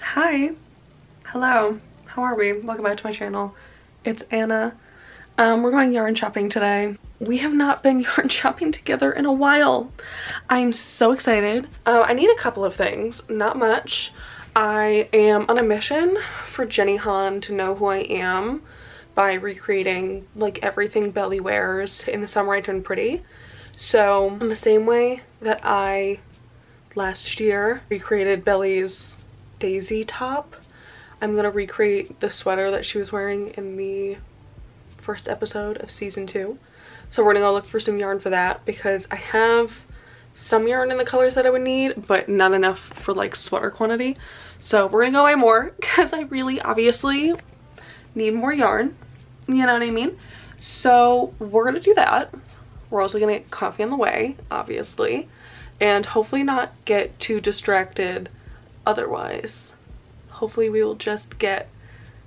Hi. Hello. How are we? Welcome back to my channel. It's Anna. Um, we're going yarn shopping today. We have not been yarn shopping together in a while. I'm so excited. Uh, I need a couple of things, not much. I am on a mission for Jenny Han to know who I am by recreating like everything Belly wears in the summer I turned pretty. So in the same way that I last year recreated Belly's daisy top, I'm gonna recreate the sweater that she was wearing in the first episode of season two. So we're gonna go look for some yarn for that because I have some yarn in the colors that I would need, but not enough for like sweater quantity. So we're gonna go buy more because I really obviously need more yarn. You know what I mean? So we're gonna do that. We're also gonna get coffee on the way, obviously, and hopefully not get too distracted otherwise. Hopefully we will just get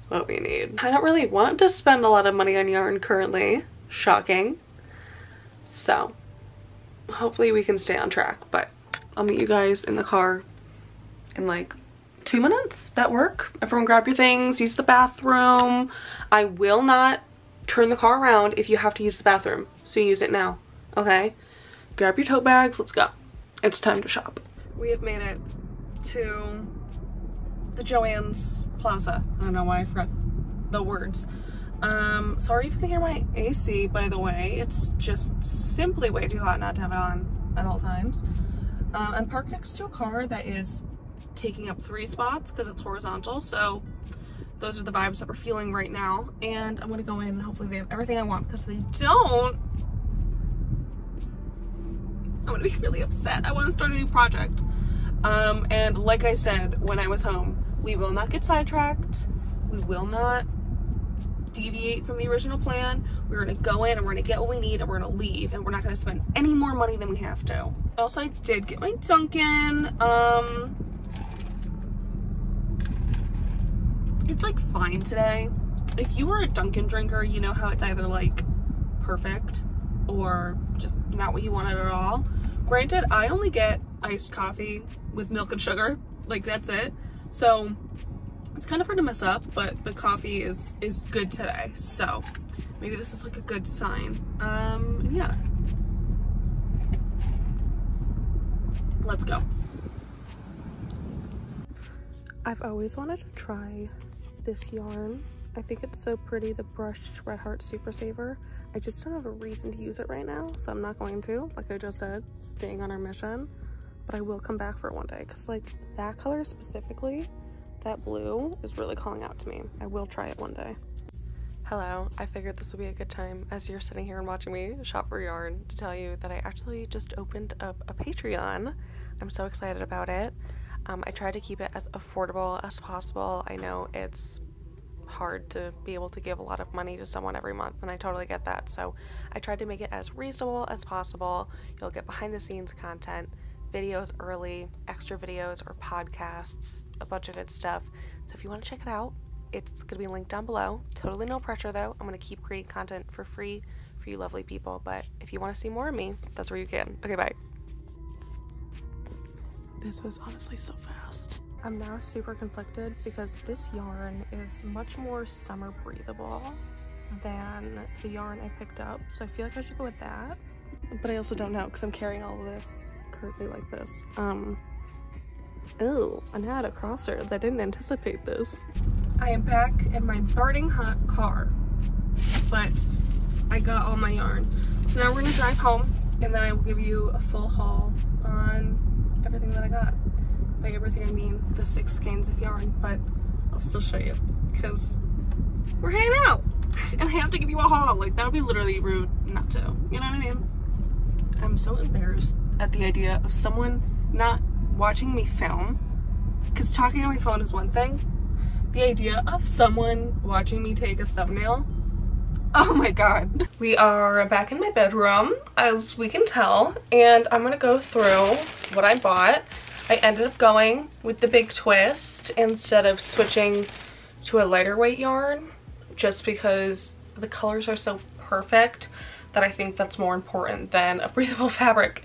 what we need. I don't really want to spend a lot of money on yarn currently. Shocking. So hopefully we can stay on track, but I'll meet you guys in the car in like two minutes. That work? Everyone grab your things, use the bathroom. I will not turn the car around if you have to use the bathroom. So use it now, okay? Grab your tote bags, let's go. It's time to shop. We have made it to the Joann's Plaza. I don't know why I forgot the words. Um, sorry if you can hear my AC, by the way. It's just simply way too hot not to have it on at all times. Uh, I'm parked next to a car that is taking up three spots because it's horizontal. So those are the vibes that we're feeling right now. And I'm gonna go in and hopefully they have everything I want because they don't, I'm gonna be really upset. I wanna start a new project. Um, and like I said, when I was home, we will not get sidetracked. We will not deviate from the original plan. We're gonna go in and we're gonna get what we need and we're gonna leave and we're not gonna spend any more money than we have to. Also, I did get my Dunkin'. Um, it's like fine today. If you were a Dunkin' drinker, you know how it's either like perfect or just not what you wanted at all. Granted, I only get iced coffee with milk and sugar. Like that's it. So it's kind of hard to mess up, but the coffee is is good today. So maybe this is like a good sign. Um, yeah. Let's go. I've always wanted to try this yarn. I think it's so pretty, the brushed Red Heart Super Saver. I just don't have a reason to use it right now, so I'm not going to, like I just said, staying on our mission. But I will come back for it one day, because like that color specifically, that blue is really calling out to me. I will try it one day. Hello, I figured this would be a good time as you're sitting here and watching me shop for yarn to tell you that I actually just opened up a Patreon. I'm so excited about it. Um, I tried to keep it as affordable as possible. I know it's hard to be able to give a lot of money to someone every month, and I totally get that. So I tried to make it as reasonable as possible. You'll get behind the scenes content, videos early, extra videos or podcasts, a bunch of good stuff. So if you want to check it out, it's going to be linked down below. Totally no pressure though. I'm going to keep creating content for free for you lovely people. But if you want to see more of me, that's where you can. Okay, bye. This was honestly so fast. I'm now super conflicted because this yarn is much more summer breathable than the yarn I picked up. So I feel like I should go with that. But I also don't know because I'm carrying all of this currently like this. Um, oh, I'm at a crossroads. I didn't anticipate this. I am back in my burning hot car, but I got all my yarn. So now we're gonna drive home and then I will give you a full haul on everything that I got. By everything I mean the six skeins of yarn, but I'll still show you because we're hanging out and I have to give you a haul. Like that would be literally rude not to, you know what I mean? I'm so embarrassed at the idea of someone not watching me film because talking on my phone is one thing the idea of someone watching me take a thumbnail oh my god we are back in my bedroom as we can tell and i'm gonna go through what i bought i ended up going with the big twist instead of switching to a lighter weight yarn just because the colors are so perfect that i think that's more important than a breathable fabric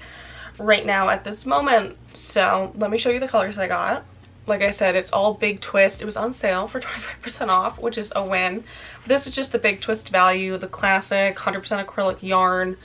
right now at this moment. So let me show you the colors I got. Like I said, it's all Big Twist. It was on sale for 25% off, which is a win. This is just the Big Twist value, the classic 100% acrylic yarn.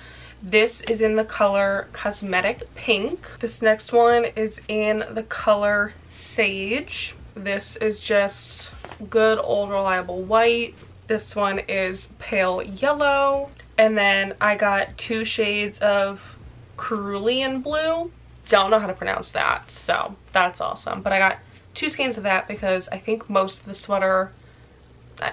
This is in the color Cosmetic Pink. This next one is in the color Sage. This is just good old reliable white. This one is pale yellow. And then I got two shades of cerulean blue. Don't know how to pronounce that, so that's awesome. But I got two skeins of that because I think most of the sweater, uh,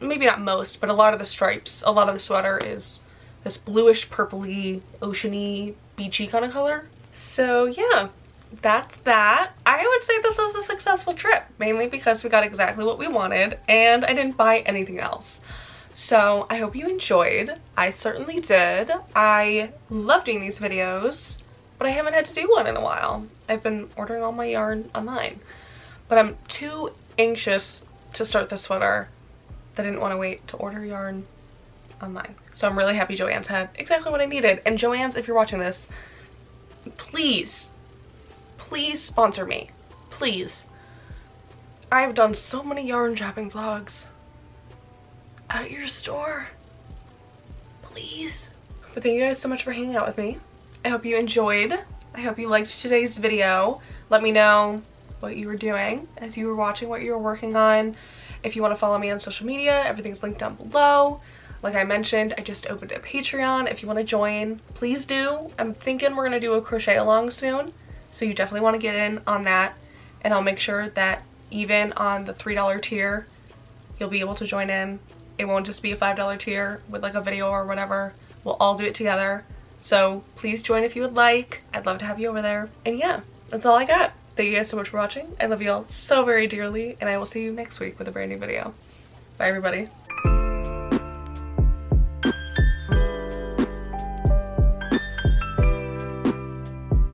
maybe not most, but a lot of the stripes, a lot of the sweater is this bluish purpley oceany beachy kind of color. So yeah that's that. I would say this was a successful trip mainly because we got exactly what we wanted and i didn't buy anything else. So i hope you enjoyed. I certainly did. I love doing these videos but i haven't had to do one in a while. I've been ordering all my yarn online. But i'm too anxious to start the sweater i didn't want to wait to order yarn online. So I'm really happy Joann's had exactly what I needed. And Joann's, if you're watching this, please, please sponsor me. Please. I've done so many yarn shopping vlogs at your store. Please. But thank you guys so much for hanging out with me. I hope you enjoyed. I hope you liked today's video. Let me know what you were doing as you were watching, what you were working on. If you want to follow me on social media, everything's linked down below. Like I mentioned, I just opened a Patreon. If you want to join, please do. I'm thinking we're going to do a crochet along soon. So you definitely want to get in on that. And I'll make sure that even on the $3 tier, you'll be able to join in. It won't just be a $5 tier with like a video or whatever. We'll all do it together. So please join if you would like. I'd love to have you over there. And yeah, that's all I got. Thank you guys so much for watching. I love you all so very dearly. And I will see you next week with a brand new video. Bye everybody.